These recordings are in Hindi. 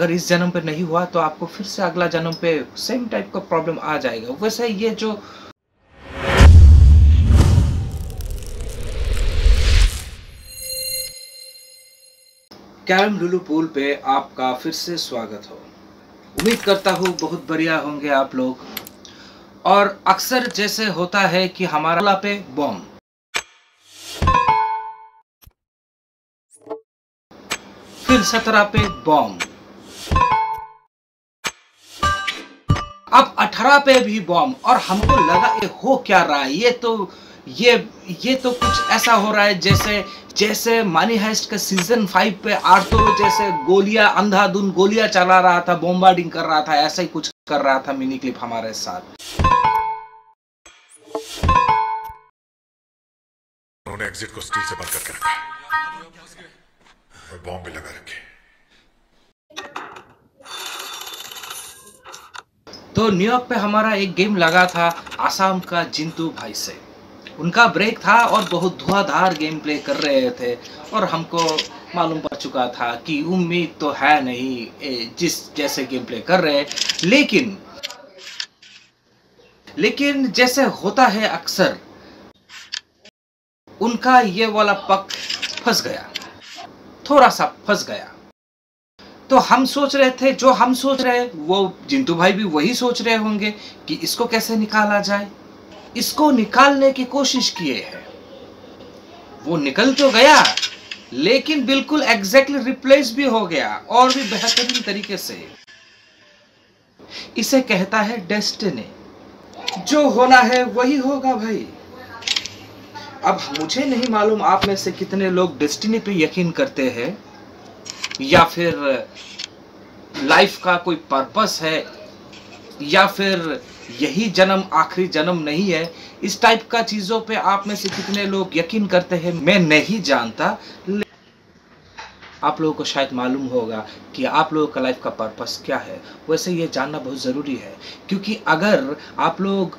अगर इस जन्म पे नहीं हुआ तो आपको फिर से अगला जन्म पे सेम टाइप का प्रॉब्लम आ जाएगा। वैसे ये जो कैरम लुलू पूल पे आपका फिर से स्वागत हो। उम्मीद करता हूँ बहुत बढ़िया होंगे आप लोग। और अक्सर जैसे होता है कि हमारा पे बॉम्ब फिर सत्रह पे बॉम्ब अब पे भी बॉम्ब और हमको लगा ये हो क्या रहा है? ये तो ये ये तो कुछ ऐसा हो रहा है जैसे जैसे मानी हाइस्ट का सीज़न फाइव पे आर्टो जैसे गोलियाँ, अंधाधुन गोलियाँ चला रहा था बॉम्बार्डिंग कर रहा था, ऐसा ही कुछ कर रहा था मिनी क्लिप हमारे साथ. उन्होंने एग्जिट को स्टील से बंद करके रखा। बॉम्ब भी लगा रखे। तो न्यूयॉर्क पे हमारा एक गेम लगा था आसाम का जिंतू भाई से। उनका ब्रेक था और बहुत धुआंधार गेम प्ले कर रहे थे और हमको मालूम पड़ चुका था कि उम्मीद तो है नहीं जिस जैसे गेम प्ले कर रहे। लेकिन लेकिन जैसे होता है अक्सर, उनका ये वाला पक फंस गया। थोड़ा सा फंस गया। तो हम सोच रहे थे, जो हम सोच रहे, वो जिंतू भाई भी वही सोच रहे होंगे कि इसको कैसे निकाला जाए। इसको निकालने की कोशिश किए हैं। वो निकल तो गया, लेकिन बिल्कुल एग्जैक्टली रिप्लेस भी हो गया, और भी बेहतरीन तरीके से। इसे कहता है डेस्टिनी जो होना है, वही होगा भाई। अब मुझे नहीं मालूम आप में से कितने लोग डेस्टिनी पे यकीन करते हैं। या फिर लाइफ का कोई पर्पस है, या फिर यही जन्म आखिरी जन्म नहीं है, इस टाइप का चीज़ों पे आप में से कितने लोग यकीन करते हैं, मैं नहीं जानता। आप लोगों को शायद मालूम होगा कि आप लोगों का लाइफ का पर्पस क्या है। वैसे ये जानना बहुत ज़रूरी है, क्योंकि अगर आप लोग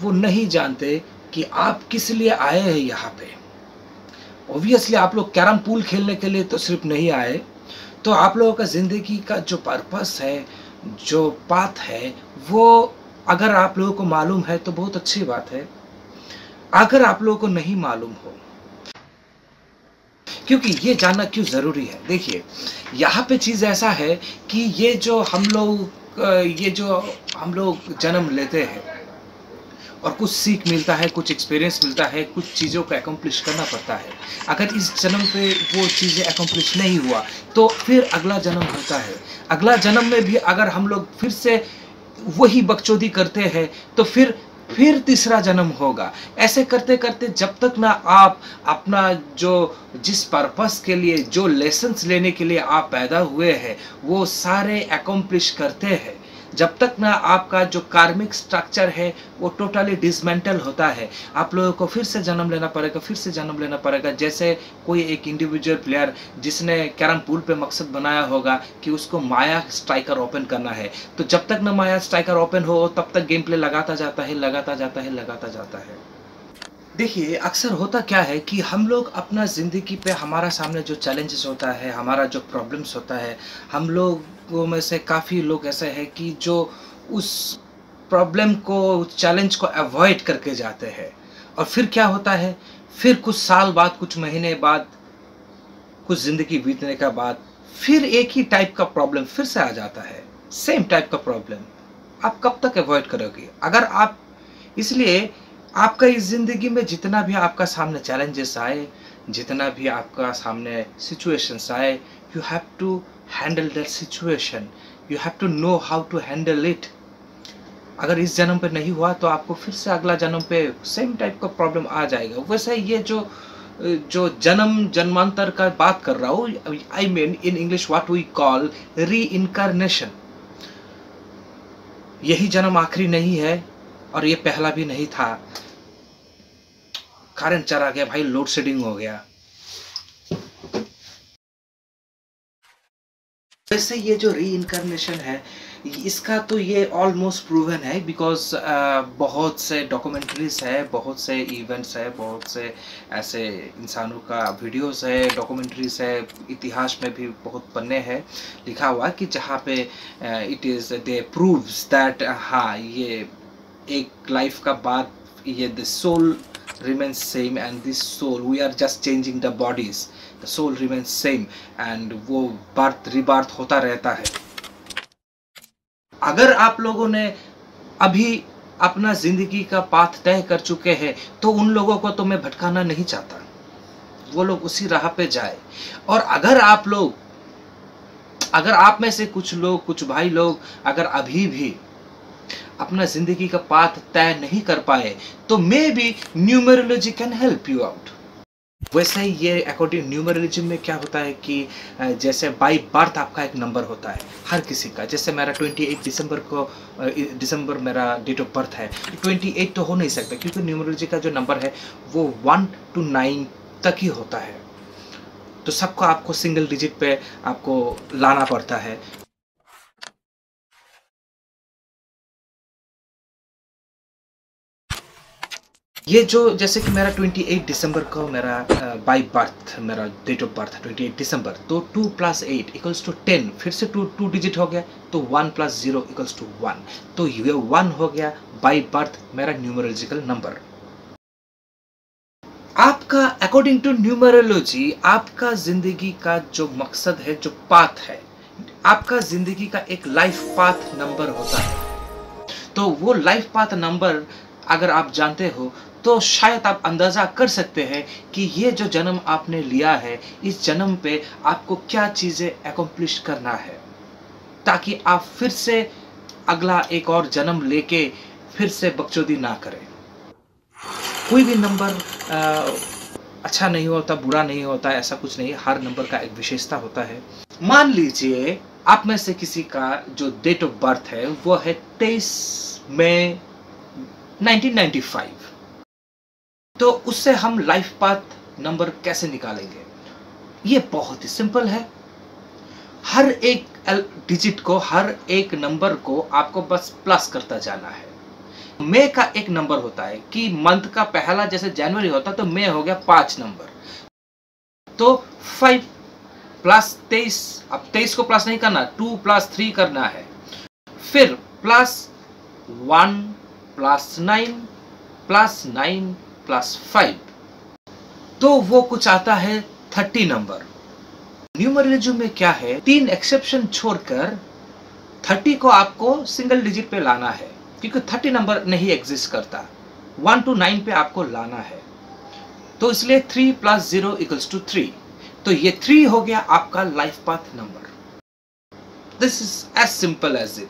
वो नहीं जानते कि आप किस लिए आए हैं यहाँ पे ऑब्वियसली आप लोग कैरम पूल खेलने के लिए तो सिर्फ़ नहीं आए। तो आप लोगों का ज़िंदगी का जो पर्पस है, जो पाथ है, वो अगर आप लोगों को मालूम है तो बहुत अच्छी बात है। अगर आप लोगों को नहीं मालूम हो, क्योंकि ये जानना क्यों ज़रूरी है? देखिए, यहाँ पे चीज़ ऐसा है कि ये जो हम लोग, ये जो हम लोग जन्म लेते हैं और कुछ सीख मिलता है, कुछ एक्सपीरियंस मिलता है, कुछ चीज़ों को एकम्प्लिश करना पड़ता है। अगर इस जन्म पे वो चीज़ें एकम्प्लिश नहीं हुआ तो फिर अगला जन्म होता है। अगला जन्म में भी अगर हम लोग फिर से वही बकचोदी करते हैं तो फिर फिर तीसरा जन्म होगा। ऐसे करते करते जब तक ना आप अपना जो, जिस पर्पस के लिए, जो लेसन्स लेने के लिए आप पैदा हुए हैं, वो सारे एकम्प्लिश करते हैं। जब तक ना आपका जो कार्मिक स्ट्रक्चर है, वो टोटली डिसमेंटल होता है, आप लोगों को फिर से जन्म लेना पड़ेगा, फिर से जन्म लेना पड़ेगा। जैसे कोई एक इंडिविजुअल प्लेयर जिसने कैरम पूल पे मकसद बनाया होगा कि उसको माया स्ट्राइकर ओपन करना है। तो जब तक ना माया स्ट्राइकर ओपन हो, तब तक गेम प्ले लगाता जाता है, लगाता जाता है, लगाता जाता है। देखिए, अक्सर होता क्या है कि हम लोग अपना ज़िंदगी पे हमारा सामने जो चैलेंजेस होता है, हमारा जो प्रॉब्लम्स होता है, हम लोगों में से काफ़ी लोग ऐसे हैं कि जो उस प्रॉब्लम को चैलेंज को अवॉइड करके जाते हैं। और फिर क्या होता है? फिर कुछ साल बाद, कुछ महीने बाद, कुछ ज़िंदगी बीतने का बाद, फिर एक ही टाइप का प्रॉब्लम फिर से आ जाता है। सेम टाइप का प्रॉब्लम आप कब तक अवॉइड करोगे? अगर आप, इसलिए आपका इस ज़िंदगी में जितना भी आपका सामने चैलेंजेस आए, जितना भी आपका सामने सिचुएशंस आए you have to handle that situation you have to know how to handle it अगर इस जन्म पे नहीं हुआ तो आपको फिर से अगला जन्म पे सेम टाइप का प्रॉब्लम आ जाएगा। वैसे ये जो जो जन्म, जन्मांतर का बात कर रहा हूँ I mean in English what we call reincarnation यही जन्म आखिरी नहीं है, और ये पहला भी नहीं था। करंट चला गया, भाई लोड शेडिंग हो गया। वैसे ये जो री इनकारनेशन है, इसका तो ये ऑलमोस्ट प्रूवन है बिकॉज़ बहुत से डॉक्यूमेंट्रीज है, बहुत से इवेंट्स है, बहुत से ऐसे इंसानों का वीडियोस है डॉक्यूमेंट्रीज है, इतिहास में भी बहुत पन्ने हैं। लिखा हुआ कि जहाँ पे it is they proves that हाँ ये एक लाइफ का बाद, ये the soul remains same and this soul, we are just changing the bodies the soul remains same and वो बर्थ रिबर्थ होता रहता है। अगर आप लोगों ने अभी अपना ज़िंदगी का पाथ तय कर चुके हैं तो उन लोगों को तो मैं भटकाना नहीं चाहता। वो लोग उसी राह पे जाए। और अगर आप लोग, अगर आप में से कुछ लोग, कुछ भाई लोग अगर अभी भी अपना ज़िंदगी का पाथ तय नहीं कर पाए तो maybe numerology can help you out वैसे ही ये अकॉर्डिंग न्यूमरोलॉजी में क्या होता है कि जैसे बाई बर्थ आपका एक नंबर होता है, हर किसी का। जैसे मेरा 28 दिसंबर को दिसंबर मेरा डेट ऑफ़ बर्थ है। 28 तो हो नहीं सकता, क्योंकि न्यूमरोलॉजी का जो नंबर है, वो वन टू नाइन तक ही होता है। तो सबको आपको सिंगल डिजिट पे आपको लाना पड़ता है। ये जो, जैसे कि मेरा 28 दिसंबर को मेरा बाई बर्थ मेरा डेट ऑफ़ बर्थ 28 दिसंबर तो 2 प्लस एट इक्वल्स टू 10 फिर से टू टू डिजिट हो गया तो 1 प्लस ज़ीरो इक्वल्स टू 1 तो ये 1 हो गया बाई बर्थ मेरा न्यूमरोलॉजिकल नंबर आपका अकॉर्डिंग टू न्यूमरोलॉजी आपका ज़िंदगी का जो मकसद है, जो पाथ है, आपका ज़िंदगी का एक लाइफ पाथ नंबर होता है। तो वो लाइफ पाथ नंबर अगर आप जानते हो तो शायद आप अंदाज़ा कर सकते हैं कि ये जो जन्म आपने लिया है, इस जन्म पे आपको क्या चीज़ें एकम्प्लिश करना है? ताकि आप फिर से अगला एक और जन्म लेके फिर से बकचोदी ना करें। कोई भी नंबर अच्छा नहीं होता, बुरा नहीं होता, ऐसा कुछ नहीं, हर नंबर का एक विशेषता होता है। मान लीजिए, आप में से किसी का जो डेट ऑफ़ बर्थ है, वो है तेईस मई 1995 तो उससे हम लाइफ पाथ नंबर कैसे निकालेंगे? ये बहुत ही सिंपल है। हर एक डिजिट को, हर एक नंबर को आपको बस प्लस करता जाना है। मे का एक नंबर होता है कि मंथ का पहला जैसे जनवरी होता है तो मे हो गया पाँच नंबर तो फाइव प्लस तेईस, अब तेईस को प्लस नहीं करना टू प्लस थ्री करना है। फिर plus one plus nine plus nine plus five तो वो कुछ आता है थर्टी नंबर न्यूमरोलॉजी में क्या है? तीन एक्सेप्शन छोड़कर थर्टी को आपको सिंगल डिजिट पे लाना है, क्योंकि थर्टी नंबर नहीं एग्जिस्ट करता. वन टू नाइन पे आपको लाना है. तो इसलिए three plus zero equals to three तो ये थ्री हो गया आपका life path number this is as simple as it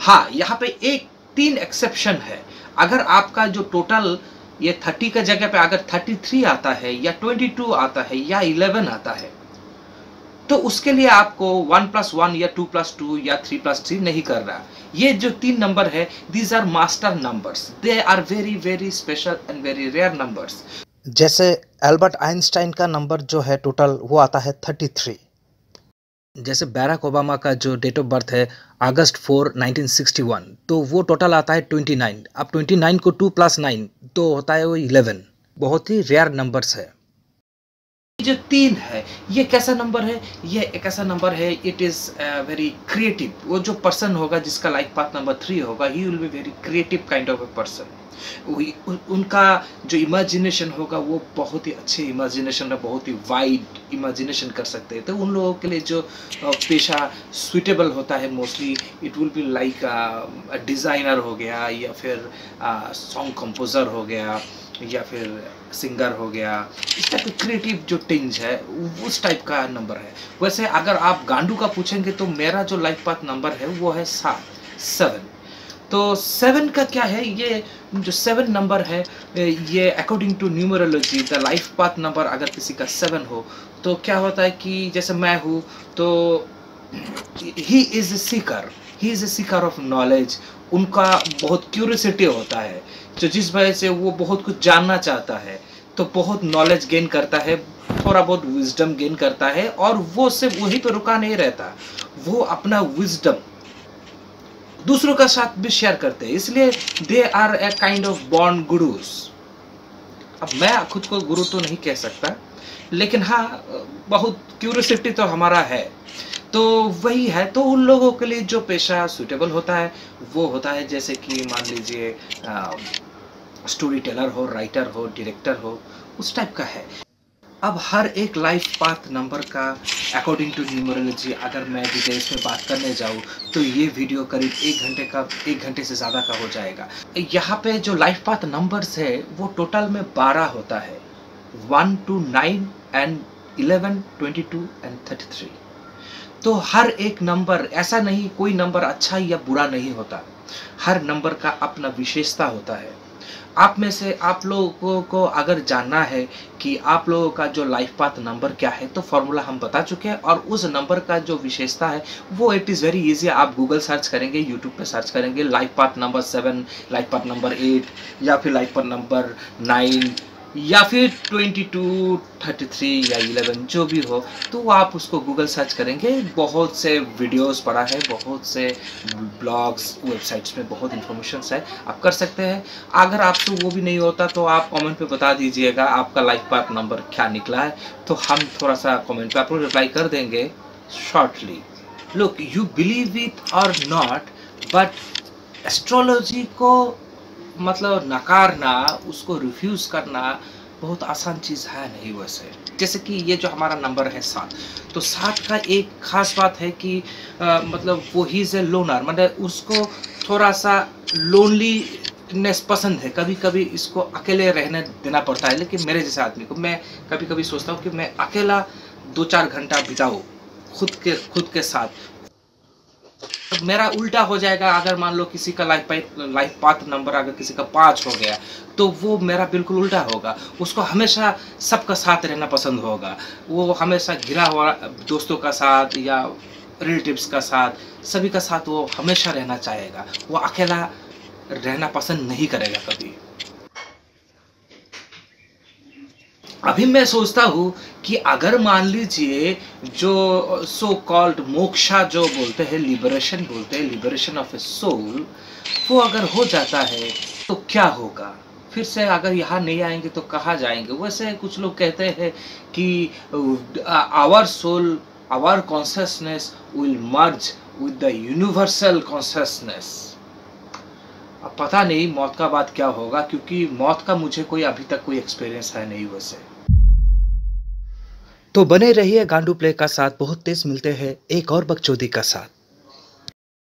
हाँ यहाँ पे एक तीन एक्सेप्शन है. अगर आपका जो टोटल ये 30 का जगह पे अगर 33 आता है या 22 आता है या 11 आता है तो उसके लिए आपको 1 प्लस वन या 2 प्लस टू या 3 प्लस थ्री नहीं कर रहा। ये जो तीन नंबर है these are master numbers they are very very special and very rare numbers जैसे एल्बर्ट आइंस्टाइन का नंबर जो है टोटल वो आता है 33 जैसे बैराक ओबामा का जो डेट ऑफ़ बर्थ है, अगस्त फोर 1961 तो वो टोटल आता है 29 अब 29 को 2 प्लस नाइन तो होता है वो 11 बहुत ही रेयर नंबर्स है। जो तीन है, ये कैसा नंबर है? ये एक ऐसा नंबर है इट इज़ वेरी क्रिएटिव वो जो पर्सन होगा, जिसका लाइफ पाथ नंबर थ्री होगा he will be very creative kind of a person उनका जो इमेजिनेशन होगा, वो बहुत ही अच्छे इमेजिनेशन है बहुत ही वाइड इमेजिनेशन कर सकते हैं। तो उन लोगों के लिए जो पेशा सुइटेबल होता है mostly it will be like designer हो गया या फिर सॉन्ग कंपोज़र हो गया। या फिर सिंगर हो गया, इस टाइप का क्रिएटिव जो टिंज है, उस टाइप का नंबर है। वैसे अगर आप गांडू का पूछेंगे तो मेरा जो लाइफ पाथ नंबर है, वो है सात सेवन तो सेवन का क्या है? ये जो सेवन नंबर है, ये according to numerology the life path number अगर किसी का सेवन हो तो क्या होता है कि जैसे मैं हूँ तो he is a seeker he is a seeker of knowledge उनका बहुत क्यूरियसिटी होता है। तो जिस वजह से वो बहुत कुछ जानना चाहता है तो बहुत नॉलेज गेन करता है, थोड़ा बहुत विजडम गेन करता है और वो सिर्फ़ वहीं पर रुका नहीं रहता। वो अपना विजडम दूसरों का साथ भी शेयर करते हैं। इसलिए they are a kind of bond gurus अब मैं खुद को गुरु तो नहीं कह सकता, लेकिन हाँ बहुत क्यूरियोसिटी तो हमारा है। तो वही है तो उन लोगों के लिए जो पेशा सुटेबल होता है, वो होता है जैसे कि मान लीजिए स्टोरी टेलर हो राइटर हो डायरेक्टर हो, उस टाइप का है। अब हर एक लाइफ पाथ नंबर का अकॉर्डिंग टू न्यूमरोलॉजी अगर मैं डिटेल्स में बात करने जाऊँ तो ये वीडियो करीब एक घंटे का, एक घंटे से ज़्यादा का हो जाएगा। यहाँ पे जो लाइफ पाथ नंबर्स है, वो टोटल में बारह होता है। One two nine and eleven twenty two and thirty three तो हर एक नंबर, ऐसा नहीं कोई नंबर अच्छा या बुरा नहीं होता। हर नंबर का अपना विशेषता होता है। आप में से आप लोगों को अगर जानना है कि आप लोगों का जो लाइफ पाथ नंबर क्या है तो फॉर्मूला हम बता चुके हैं और उस नंबर का जो विशेषता है, वो इट इज़ वेरी इजी आप गूगल सर्च करेंगे यूट्यूब पे सर्च करेंगे life path number seven life path number eight या फिर लाइफ पाथ नंबर नाइन या फिर 22, 33 या 11 जो भी हो तो आप उसको गूगल सर्च करेंगे। बहुत से वीडियोस पड़ा है बहुत से ब्लॉग्स वेबसाइट्स में बहुत इन्फॉर्मेशन है। आप कर सकते हैं। अगर आपको वो भी नहीं होता तो आप कमेंट पे बता दीजिएगा आपका लाइफ पार्ट नंबर क्या निकला है। तो हम थोड़ा सा कमेंट पे आपको रिप्लाई कर देंगे shortly look you believe it और नॉट बट एस्ट्रोलॉजी को मतलब नकारना उसको रिफ्यूज़ करना बहुत आसान चीज़ है नहीं वैसे। जैसे कि ये जो हमारा नंबर है सात तो सात का एक खास बात है कि आ, मतलब वो ही इज़ ए लोनर मतलब उसको थोड़ा सा लोनलीनेस पसंद है। कभी कभी इसको अकेले रहने देना पड़ता है लेकिन मेरे जैसे आदमी को मैं कभी कभी सोचता हूँ कि मैं अकेला दो चार घंटा बिताऊँ खुद के खुद के साथ। मेरा उल्टा हो जाएगा अगर मान लो किसी का लाइफ लाइफ पाथ नंबर अगर किसी का पाँच हो गया तो वो मेरा बिल्कुल उल्टा होगा। उसको हमेशा सबका साथ रहना पसंद होगा। वो हमेशा घिरा हुआ दोस्तों का साथ या रिलेटिव्स का साथ, सभी का साथ वो हमेशा रहना चाहेगा। वो अकेला रहना पसंद नहीं करेगा कभी। अभी मैं सोचता हूँ कि अगर मान लीजिए जो सो कॉल्ड मोक्षा जो बोलते हैं लिबरेशन बोलते हैं लिबरेशन ऑफ़ ए सोल वो अगर हो जाता है तो क्या होगा? फिर से अगर यहाँ नहीं आएँगे तो कहाँ जाएँगे? वैसे कुछ लोग कहते हैं कि our soul our consciousness will merge with the universal consciousness अब पता नहीं मौत का बात क्या होगा, क्योंकि मौत का मुझे कोई अभी तक कोई एक्सपीरियंस है नहीं वैसे। तो बने रहिए गांडू प्ले का साथ, बहुत तेज मिलते हैं एक और बकचोदी का साथ।